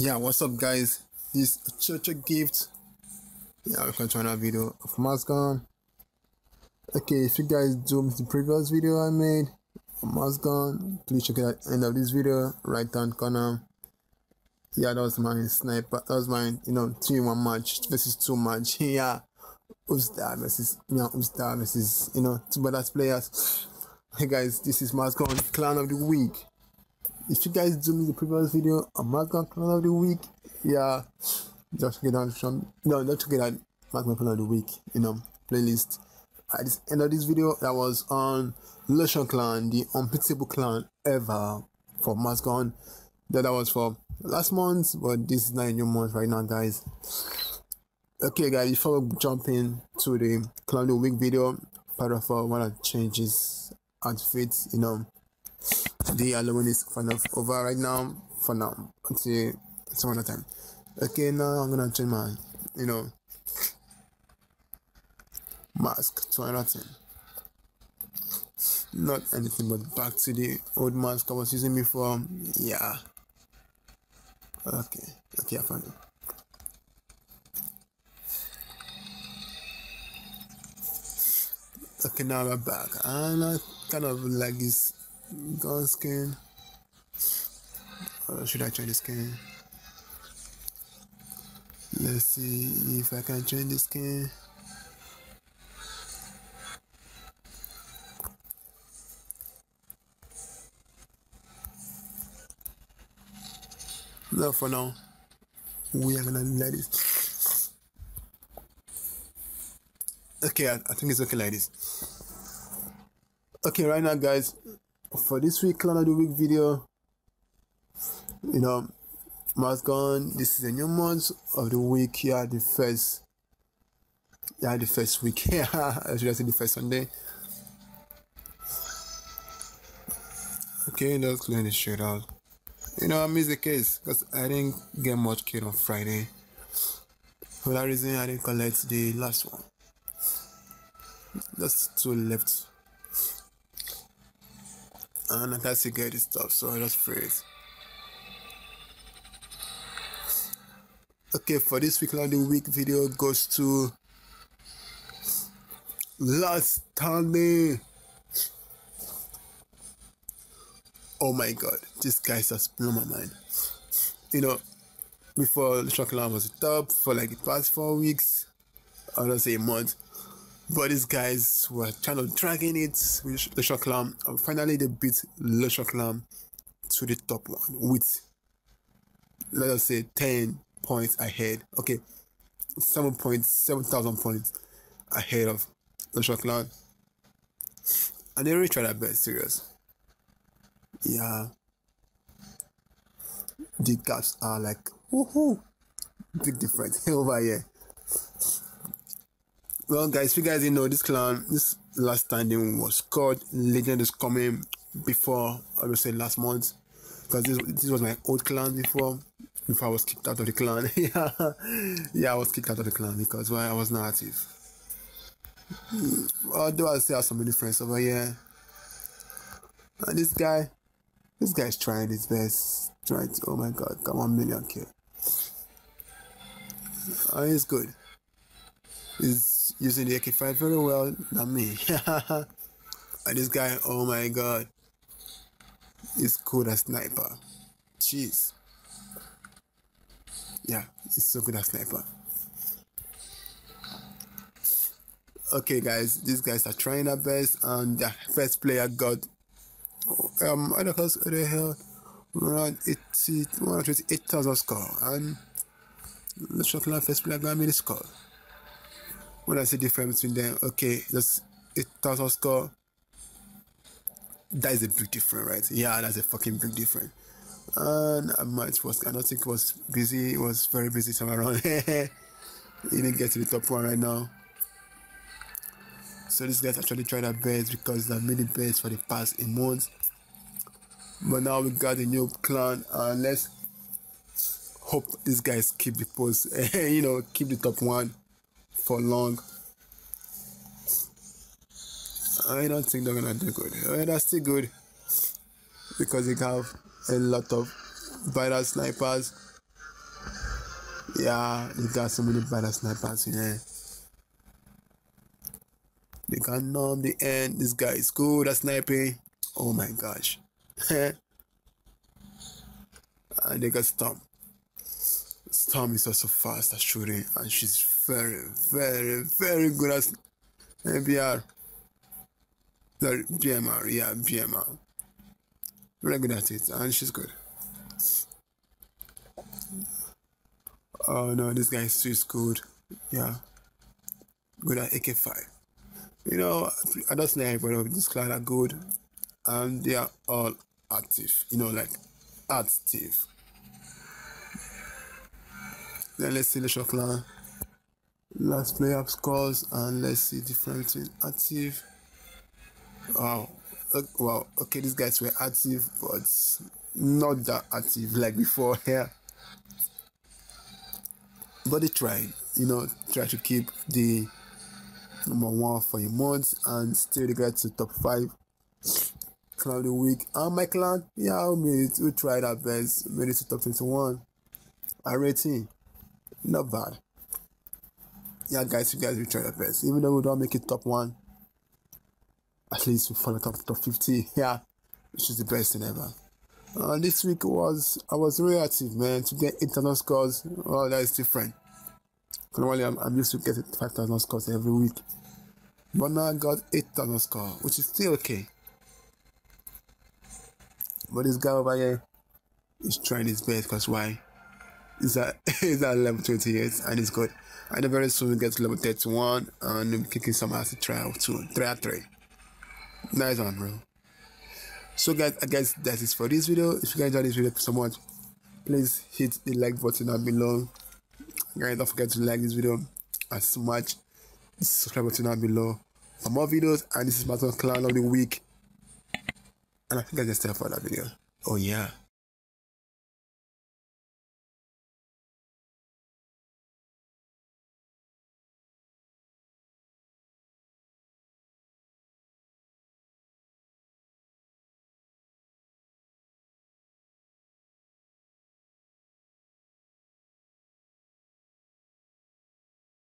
yeah what's up guys? This church gift. Yeah we try another video of Maskgun okay if you guys zoomed the previous video i made Maskgun please check it out end of this video right hand corner. Yeah that was my sniper that was my you know three one match versus two match. Yeah Uzdar versus you know Uzdar versus you know two brothers players. Hey guys this is Maskgun clan of the week if you guys do me the previous video on Maskgun Clan of the Week, yeah, just get on some, no, not to get on Maskgun Clan of the Week, you know, playlist. At the end of this video, that was on Lation Clan, the unbeatable clan ever for Maskgun. That, that was for last month, but this is not a new month right now, guys. Okay, guys, before we jump in to the Clan of the Week video, part of one of the changes outfits, you know, the Halloween is kind of over right now for now until some other time. Okay, now I'm gonna change my, you know, mask to another thing. Not anything but back to the old mask I was using before. Yeah. Okay. Okay, I found it. Okay, now we're back. And I kind of like this gun skin. Or should I change the skin? Let's see if I can change the skin. No, for now, we are gonna let it. Okay, I, I think it's okay like this. Okay, right now, guys, for this week clan of the week video? You know Maskgun this is a new month of the week. Yeah the first yeah the first week. Yeah I should say the first Sunday. Okay let's clear this shit out. You know I missed the case because I didn't get much kid on Friday. For that reason I didn't collect the last one. That's two left and I to get this stuff, so I just freeze. Okay, for this week of the week video goes to Last Stand. Oh my god, this guy just blew my mind. You know, before the chocolate was top for like the past four weeks, I don't say a month but these guys were kind of dragging it with Le Choclam. And finally, they beat Le Choclam to the top one with, let us say, 10 points ahead. Okay, 7 points, 7,000 points ahead of Le Choclam. And they really tried their best, serious. Yeah. The gaps are like, woohoo! Big difference over here. Well, guys, if you guys didn't know, this clan, this last standing was called Legend is Coming before, I would say last month. Because this, this was my old clan before, before I was kicked out of the clan. yeah, yeah, I was kicked out of the clan because well, I was not active. Although I still have so many friends over here. And this guy, this guy is trying his best. Trying to, oh my god, come on, million kill. Uh, he's good. He's using the AK-5 very well than me. and this guy, oh my god, is good as sniper. Jeez. Yeah, he's so good as sniper. Okay, guys, these guys are trying their best, and the first player got um, I don't know what the hell, around 80, 128,000 score, and the Shotland first player got me the score when I see difference between them, okay, that's a thousand score. That is a big difference, right? Yeah, that's a fucking big difference. And I might was I don't think it was busy, it was very busy time around. he didn't get to the top one right now. So these guys actually tried their best because they made the best for the past eight months. But now we got a new clan and let's hope these guys keep the post, you know, keep the top one for long. I don't think they're gonna do good. I that's still good because they have a lot of vital snipers Yeah, they got so many better snipers in there. They got numb the end. This guy is good at sniping. Oh my gosh. and they got Storm. Storm is also fast at shooting and she's very, very, very good at NBR. The BMR, yeah, BMR. Very good at it and she's good. Oh no, this guy is too good. Yeah. Good at AK5. You know, I don't know everybody of this clan are good and they are all active. You know, like active. Then let's see the shot clan. Last player scores and let's see difference between active. Wow. Wow. Okay, these guys were active, but not that active like before here. But they tried, you know, try to keep the number one for a month and still they get to top five clan the week. And my clan, yeah, we made it. We tried our best, made it to top 21. Our rating, not bad. Yeah, guys, you guys, we tried your best. Even though we don't make it top one, at least we fall top top 50. Yeah, which is the best thing ever. Uh, this week was I was really active, man. To get internal scores, well, that is different. Normally, I'm, I'm used to getting 5,000 scores every week. But now I got 8,000 scores, which is still okay. But this guy over here is trying his best because why? He's at, he's at level 28 and it's good. And very soon we get to level 31 and I'm kicking some ass to trial 2, 3 at 3. Nice one, bro. So guys, I guess that is for this video. If you guys enjoyed this video so much, please hit the like button down below guys don't forget to like this video as much subscribe button down below for more videos and this is my clan of the week and i think i just stay for that video oh yeah